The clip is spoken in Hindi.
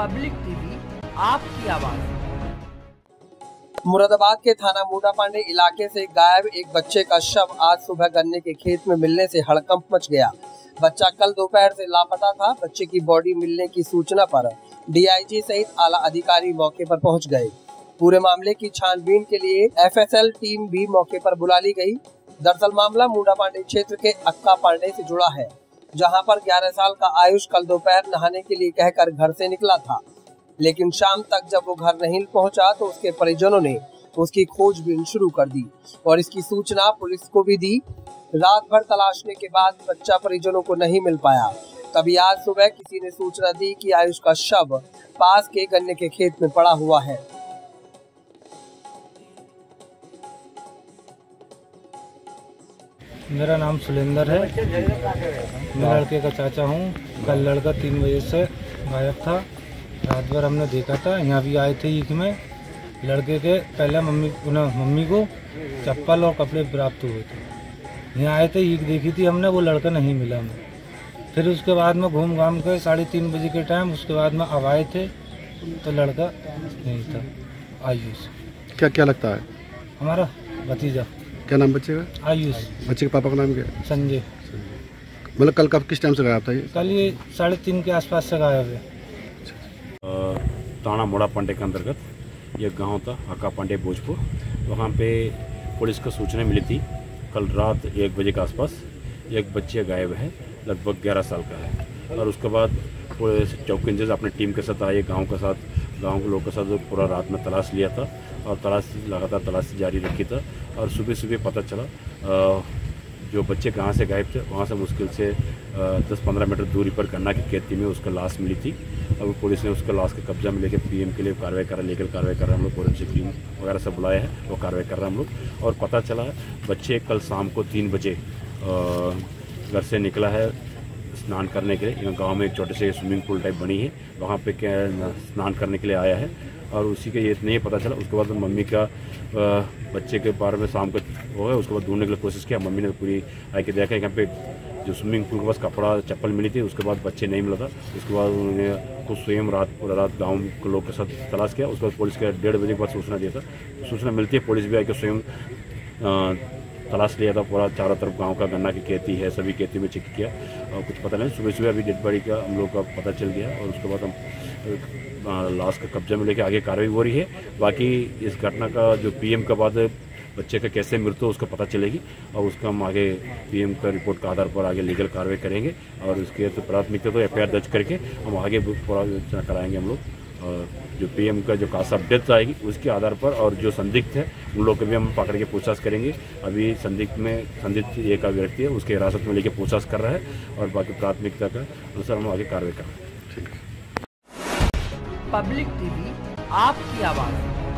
पब्लिक टीवी, आपकी आवाज़। मुरादाबाद के थाना मूडा पांडे इलाके से गायब एक बच्चे का शव आज सुबह गन्ने के खेत में मिलने से हड़कंप मच गया। बच्चा कल दोपहर से लापता था। बच्चे की बॉडी मिलने की सूचना पर डीआईजी सहित आला अधिकारी मौके पर पहुँच गए। पूरे मामले की छानबीन के लिए एफएसएल टीम भी मौके पर बुला ली गई। दरअसल मामला मूडा पांडे क्षेत्र के अक्का पांडे से जुड़ा है। जहाँ पर 11 साल का आयुष कल दोपहर नहाने के लिए कहकर घर से निकला था। लेकिन शाम तक जब वो घर नहीं पहुँचा तो उसके परिजनों ने उसकी खोजबीन शुरू कर दी और इसकी सूचना पुलिस को भी दी। रात भर तलाशने के बाद बच्चा परिजनों को नहीं मिल पाया। तभी आज सुबह किसी ने सूचना दी कि आयुष का शव पास के गन्ने के खेत में पड़ा हुआ है। मेरा नाम सुलेंदर है। मैं लड़के का चाचा हूँ। कल लड़का तीन बजे से गायब था। रात भर हमने देखा था। यहाँ भी आए थे ईख में। लड़के के पहले मम्मी उन्हें मम्मी को चप्पल और कपड़े प्राप्त हुए थे। यहाँ आए थे ईख देखी थी हमने वो लड़का नहीं मिला हमें। फिर उसके बाद में घूम घाम के साढ़े तीन बजे के टाइम उसके बाद में अब आए थे तो लड़का नहीं था। आयुष क्या क्या लगता है? हमारा भतीजा। क्या नाम बच्चे का? आयुष। बच्चे के पापा का नाम क्या है? संजय। मतलब कल कब किस टाइम से गायब था ये? कल ये साढ़े तीन के आसपास से गायब है ताना मोड़ा पांडे के अंतर्गत ये गाँव था हका पांडे भोजपुर। वहाँ पे पुलिस को सूचना मिली थी कल रात एक बजे के आसपास एक बच्चे गायब है लगभग ग्यारह साल का है। और उसके बाद पुलिस चौकी इंचार्ज अपने टीम के साथ आए गाँव के साथ गाँव के लोगों के साथ पूरा रात में तलाश लिया था और तलाश लगातार तलाश जारी रखी था और सुबह सुबह पता चला जो बच्चे कहाँ से गायब थे, वहाँ से मुश्किल से दस पंद्रह मीटर दूरी पर गन्ना की खेती में उसका लाश मिली थी। अब पुलिस ने उसका लाश का कब्जा में लेके पीएम के लिए कार्रवाई करा लीगल कार्रवाई कर रहे हम लोग फोरेंसिक टीम वगैरह सब बुलाए हैं, वो कार्रवाई कर रहे हैं हम लोग। और पता चला, बच्चे कल शाम को तीन बजे घर से निकला है स्नान करने के लिए गाँव में एक छोटे से स्विमिंग पूल टाइप बनी है, वहाँ पे स्नान करने के लिए आया है। और उसी के ये नहीं पता चला, उसके बाद मम्मी का बच्चे के बारे में शाम को है, उसके बाद ढूँढने के लिए कोशिश किया, मम्मी ने पूरी आके देखा, यहाँ पे जो स्विमिंग पूल के पास कपड़ा, चप्पल मिली थी, उसके बाद बच्चे नहीं मिला था। उसके बाद उन्होंने खुद स्वयं रात, पूरा रात गाँव के लोग के साथ तलाश किया, उसके बाद पुलिस के डेढ़ बजे के बाद सूचना दिया था। सूचना मिलती है, पुलिस भी आके स्वयं तलाश लिया था पूरा चारों तरफ़ गाँव का गन्ना की खेती है, सभी खेती में चेक किया और कुछ पता नहीं सुबह सुबह अभी डेड बॉडी का हम लोग का पता चल गया और उसके बाद हम लाश का कब्जा में लेके आगे कार्रवाई हो रही है। बाकी इस घटना का जो पीएम के बाद बच्चे का कैसे मृत्यु उसका पता चलेगी और उसका हम आगे पीएम का रिपोर्ट के आधार पर आगे लीगल कार्रवाई करेंगे और उसके तो प्राथमिकता तो एफ़ दर्ज करके हम आगे पूरा कराएँगे हम लोग। जो पीएम का जो कासा अपडेट आएगी, उसके आधार पर और जो संदिग्ध है, उन लोग को भी हम पकड़ के पूछताछ करेंगे। अभी संदिग्ध में, संदिग्ध एक व्यक्ति है, उसके हिरासत में लेके पूछताछ कर रहा है और बाकी प्राथमिकता का अनुसार हम आगे कार्रवाई कर रहे हैं। पब्लिक टीवी, आपकी आवाज़।